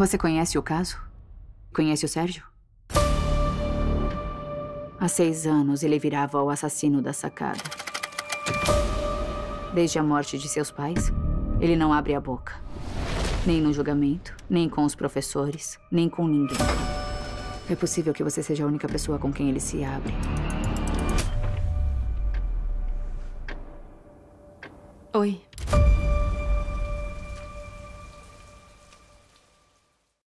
Você conhece o caso? Conhece o Sérgio? Há seis anos ele virava o assassino da sacada. Desde a morte de seus pais, ele não abre a boca. Nem no julgamento, nem com os professores, nem com ninguém. É possível que você seja a única pessoa com quem ele se abre. Oi.